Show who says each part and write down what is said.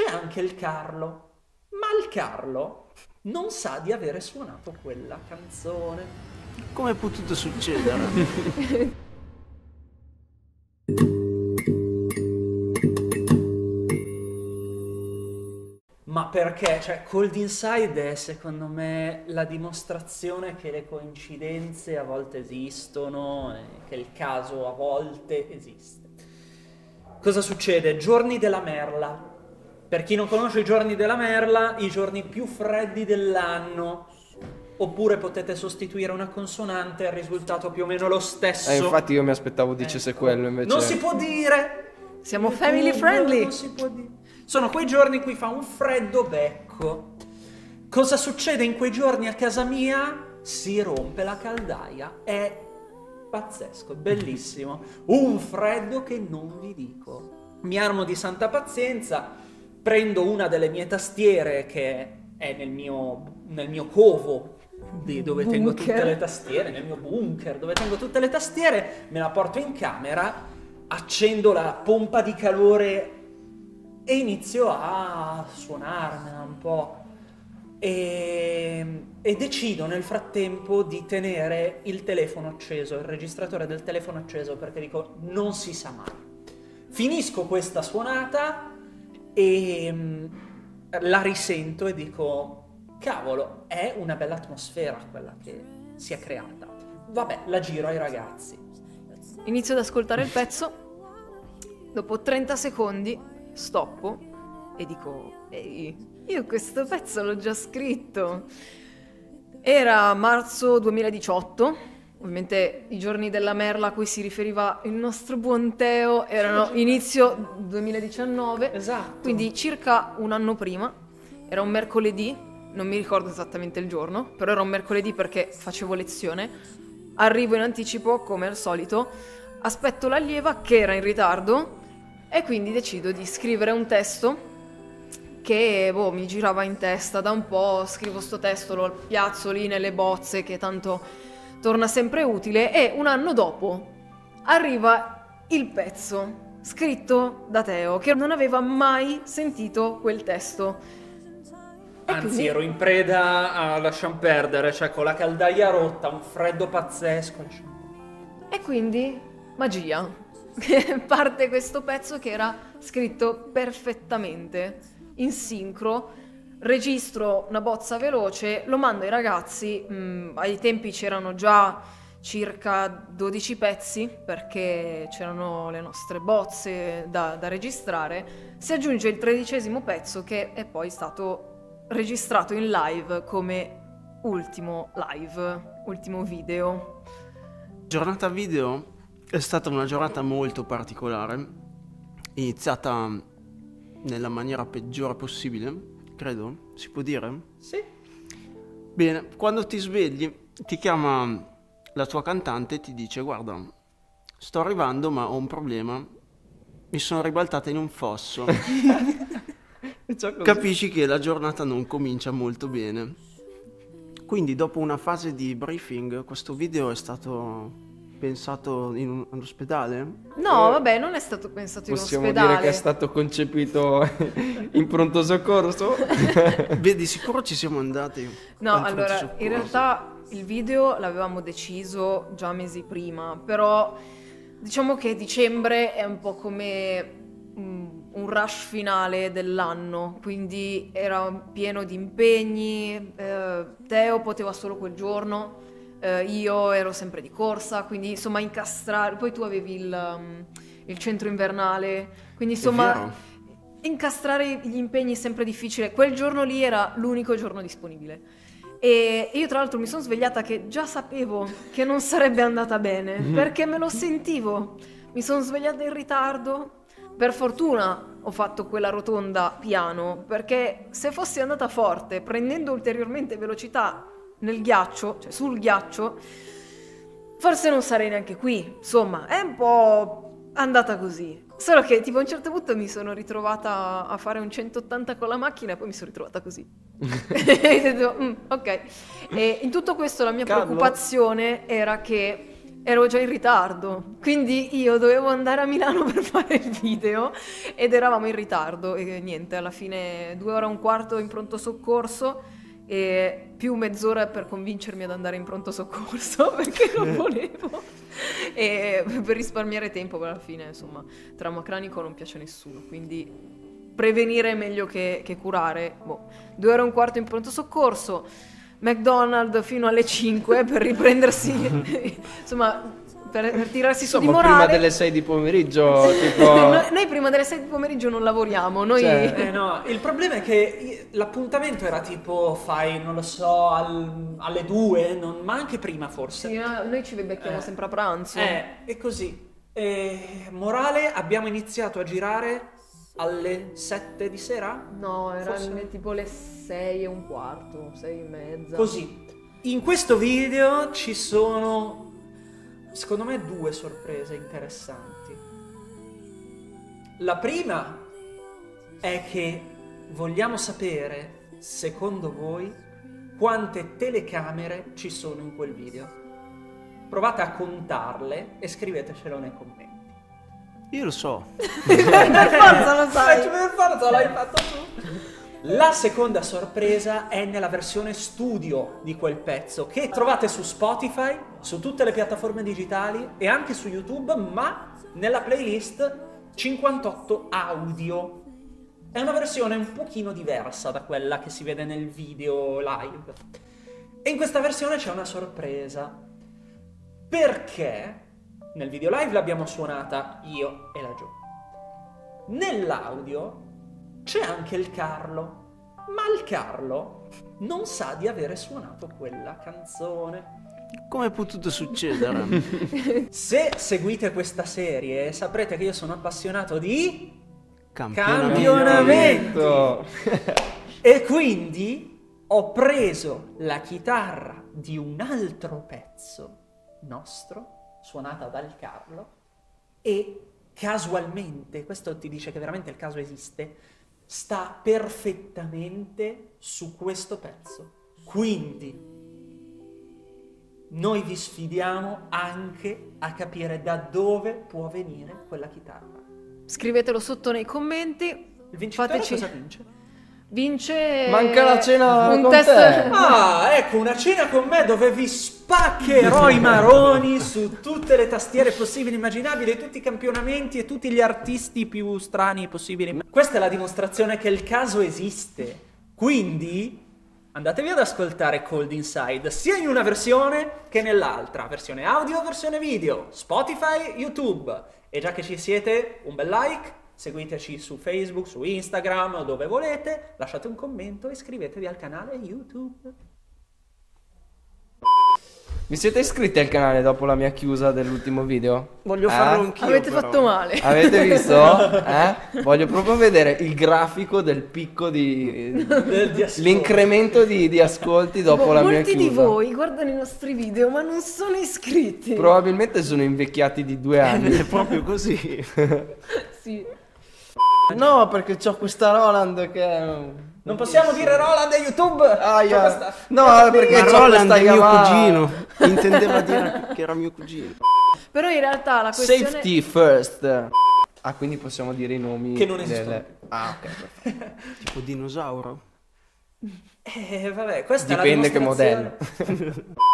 Speaker 1: c'è anche il Carlo, ma il Carlo non sa di avere suonato quella canzone.
Speaker 2: Come è potuto succedere?
Speaker 1: Ma perché? Cioè, Cold Inside è secondo me la dimostrazione che le coincidenze a volte esistono che il caso a volte esiste. Cosa succede? Giorni della merla. Per chi non conosce i giorni della merla, i giorni più freddi dell'anno. Oppure potete sostituire una consonante e il risultato più o meno lo stesso.
Speaker 3: Eh, infatti io mi aspettavo dicesse
Speaker 1: Ecco.
Speaker 3: quello invece.
Speaker 1: Non si può dire!
Speaker 4: Siamo family friendly.
Speaker 1: Non si può dire. Sono quei giorni in cui fa un freddo becco. Cosa succede in quei giorni a casa mia? Si rompe la caldaia. È pazzesco, bellissimo. Un freddo che non vi dico. Mi armo di santa pazienza, prendo una delle mie tastiere che è nel mio, nel mio covo dove tengo tutte
Speaker 4: Bunker.
Speaker 1: le tastiere, nel mio bunker dove tengo tutte le tastiere, me la porto in camera, accendo la pompa di calore e inizio a suonarmela un po'. E, e decido nel frattempo di tenere il telefono acceso, il registratore del telefono acceso, perché dico non si sa mai. Finisco questa suonata e mm, la risento e dico cavolo, è una bella atmosfera quella che si è creata. Vabbè, la giro ai ragazzi.
Speaker 4: Inizio ad ascoltare il pezzo. Dopo 30 secondi stoppo e dico: Ehi, io questo pezzo l'ho già scritto. Era marzo 2018. Ovviamente i giorni della merla a cui si riferiva il nostro buon Teo erano inizio 2019.
Speaker 1: Esatto.
Speaker 4: Quindi circa un anno prima. Era un mercoledì, non mi ricordo esattamente il giorno, però era un mercoledì perché facevo lezione. Arrivo in anticipo, come al solito, aspetto l'allieva che era in ritardo e quindi decido di scrivere un testo che boh, mi girava in testa da un po', scrivo sto testo, lo piazzo lì nelle bozze che tanto torna sempre utile e un anno dopo arriva il pezzo scritto da Teo che non aveva mai sentito quel testo. E
Speaker 1: Anzi,
Speaker 4: quindi-
Speaker 1: ero in preda a lasciam perdere, cioè con la caldaia rotta, un freddo pazzesco.
Speaker 4: E quindi magia. Parte questo pezzo che era scritto perfettamente, in sincro. Registro una bozza veloce, lo mando ai ragazzi. mm, ai tempi c'erano già circa 12 pezzi perché c'erano le nostre bozze da, da registrare. Si aggiunge il tredicesimo pezzo che è poi stato registrato in live come ultimo live, ultimo video.
Speaker 2: Giornata video è stata una giornata molto particolare, iniziata nella maniera peggiore possibile, credo, si può dire?
Speaker 1: Sì.
Speaker 2: Bene, quando ti svegli ti chiama la tua cantante e ti dice guarda, sto arrivando ma ho un problema, mi sono ribaltata in un fosso. Capisci che la giornata non comincia molto bene. Quindi dopo una fase di briefing questo video è stato pensato in un, all'ospedale?
Speaker 4: No,
Speaker 3: Eh,
Speaker 4: vabbè, non è stato pensato in
Speaker 3: Possiamo
Speaker 4: ospedale.
Speaker 3: dire che è stato concepito in pronto soccorso?
Speaker 2: Beh, di sicuro ci siamo andati.
Speaker 4: No,
Speaker 2: pronto
Speaker 4: allora,
Speaker 2: soccorso.
Speaker 4: in realtà il video l'avevamo deciso già mesi prima, però diciamo che dicembre è un po' come mm, un rush finale dell'anno, quindi era pieno di impegni, eh, Teo poteva solo quel giorno, eh, io ero sempre di corsa, quindi insomma incastrare, poi tu avevi il, um, il centro invernale, quindi insomma incastrare gli impegni è sempre difficile. Quel giorno lì era l'unico giorno disponibile. E io tra l'altro mi sono svegliata che già sapevo che non sarebbe andata bene, perché me lo sentivo. Mi sono svegliata in ritardo. Per fortuna ho fatto quella rotonda piano, perché se fossi andata forte, prendendo ulteriormente velocità nel ghiaccio, cioè sul ghiaccio, forse non sarei neanche qui. Insomma, è un po' andata così. Solo che tipo a un certo punto mi sono ritrovata a fare un 180 con la macchina e poi mi sono ritrovata così. "Mm, ok. E in tutto questo la mia
Speaker 3: Carlo?
Speaker 4: preoccupazione era che ero già in ritardo, quindi io dovevo andare a Milano per fare il video ed eravamo in ritardo e niente, alla fine due ore e un quarto in pronto soccorso e più mezz'ora per convincermi ad andare in pronto soccorso perché non volevo. E per risparmiare tempo per alla fine insomma trauma cranico non piace a nessuno quindi prevenire è meglio che, che curare. Boh. due ore e un quarto in pronto soccorso McDonald's fino alle 5 per riprendersi insomma per, per tirarsi su di
Speaker 3: Insomma,
Speaker 4: morale
Speaker 3: prima delle 6 di pomeriggio, tipo...
Speaker 4: noi, noi prima delle 6 di pomeriggio non lavoriamo noi
Speaker 3: Cioè,
Speaker 1: Eh, no, il problema è che l'appuntamento era tipo fai, non lo so, al- alle due, non- ma anche prima forse.
Speaker 4: Sì, noi ci becchiamo
Speaker 1: Eh.
Speaker 4: sempre a pranzo
Speaker 1: Eh, e così. E, morale, abbiamo iniziato a girare alle 7 di sera?
Speaker 4: No, erano
Speaker 1: Forse-
Speaker 4: tipo le 6 e un quarto, 6 e mezza.
Speaker 1: Così. In questo video ci sono, secondo me, due sorprese interessanti. La prima è che vogliamo sapere, secondo voi, quante telecamere ci sono in quel video. Provate a contarle e scrivetecelo nei commenti.
Speaker 2: Io lo so.
Speaker 4: per forza lo sai.
Speaker 1: Per forza l'hai fatto tu. La seconda sorpresa è nella versione studio di quel pezzo che trovate su Spotify, su tutte le piattaforme digitali e anche su YouTube, ma nella playlist 58 audio. È una versione un pochino diversa da quella che si vede nel video live. E in questa versione c'è una sorpresa. Perché nel video live l'abbiamo suonata io e la Gio. Nell'audio c'è anche il Carlo, ma il Carlo non sa di avere suonato quella canzone.
Speaker 2: Come è potuto succedere?
Speaker 1: Se seguite questa serie saprete che io sono appassionato di
Speaker 2: Campionamento.
Speaker 1: campionamento e quindi ho preso la chitarra di un altro pezzo nostro, suonata dal Carlo, e casualmente, questo ti dice che veramente il caso esiste, sta perfettamente su questo pezzo. Quindi noi vi sfidiamo anche a capire da dove può venire quella chitarra.
Speaker 4: Scrivetelo sotto nei commenti.
Speaker 1: Il vincitore
Speaker 4: Fateci-
Speaker 1: cosa vince?
Speaker 4: Vince
Speaker 3: Manca la cena
Speaker 4: un
Speaker 3: con
Speaker 4: test
Speaker 3: te.
Speaker 1: Ah, ecco, una cena con me dove vi spaccherò i maroni su tutte le tastiere possibili e immaginabili, tutti i campionamenti e tutti gli artisti più strani possibili. Questa è la dimostrazione che il caso esiste. Quindi andatevi ad ascoltare Cold Inside sia in una versione che nell'altra, versione audio, versione video, Spotify, YouTube. E già che ci siete, un bel like, seguiteci su Facebook, su Instagram o dove volete, lasciate un commento e iscrivetevi al canale YouTube.
Speaker 3: Vi siete iscritti al canale dopo la mia chiusa dell'ultimo video?
Speaker 2: Voglio
Speaker 3: Eh?
Speaker 2: farlo anch'io.
Speaker 4: Avete
Speaker 2: però.
Speaker 4: fatto male.
Speaker 3: Avete visto? Eh? Voglio proprio vedere il grafico del picco di...
Speaker 1: Del- di.
Speaker 3: L'incremento di, di ascolti dopo
Speaker 4: Boh,
Speaker 3: la mia
Speaker 4: molti
Speaker 3: chiusa.
Speaker 4: di voi guardano i nostri video ma non sono iscritti.
Speaker 3: Probabilmente sono invecchiati di due
Speaker 2: È
Speaker 3: anni.
Speaker 2: proprio così.
Speaker 4: Sì.
Speaker 3: No, perché c'ho questa Roland che...
Speaker 1: Non possiamo dire Roland e YouTube!
Speaker 3: Aia.
Speaker 1: Questa-
Speaker 3: No,
Speaker 1: questa
Speaker 3: perché.
Speaker 2: Ma
Speaker 3: c'ho
Speaker 2: Roland
Speaker 3: questa
Speaker 2: è mio cugino. Intendeva dire che era mio cugino.
Speaker 4: Però in realtà la questione
Speaker 3: Safety first. Ah, quindi possiamo dire i nomi
Speaker 1: Che non esistono.
Speaker 3: Ah, ok. perfetto.
Speaker 2: Tipo dinosauro.
Speaker 1: Eh, vabbè, questa è
Speaker 3: Dipende
Speaker 1: la
Speaker 3: che modello.